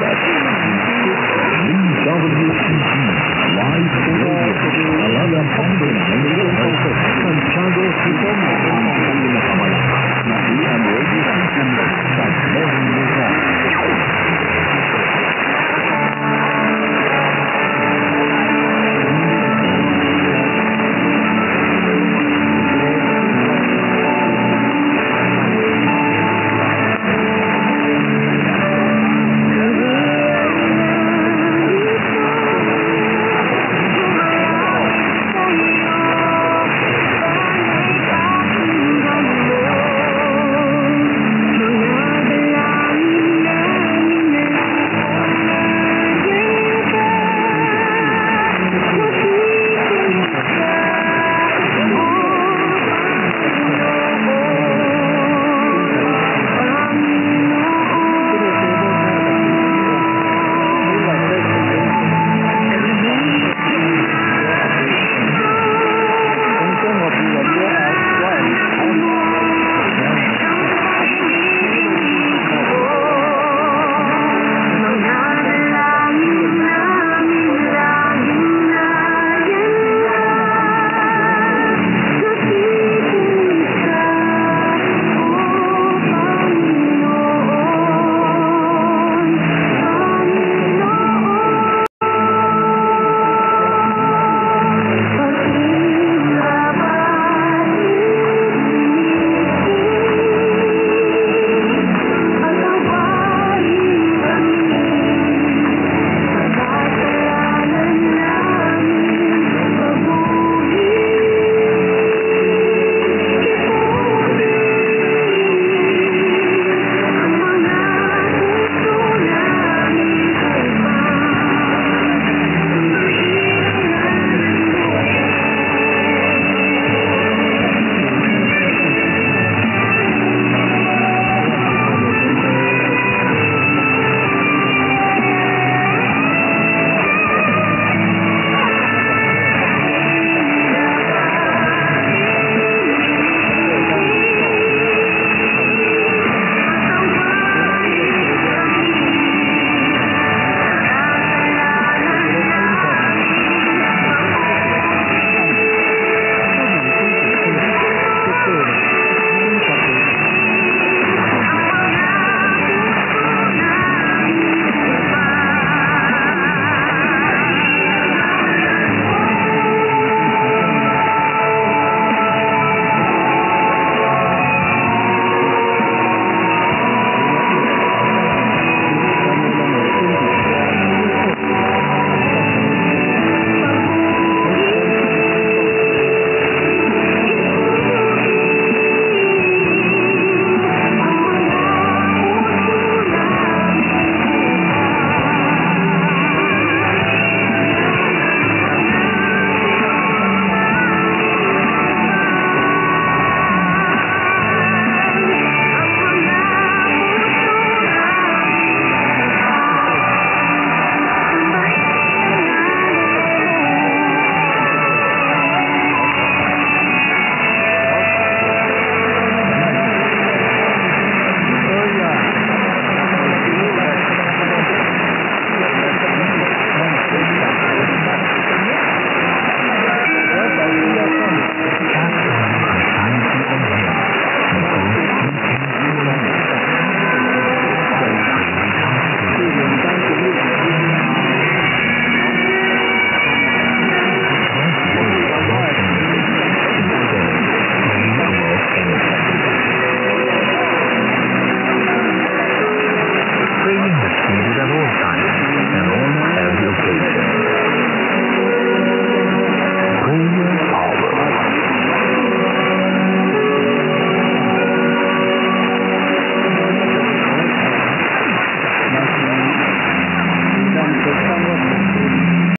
that.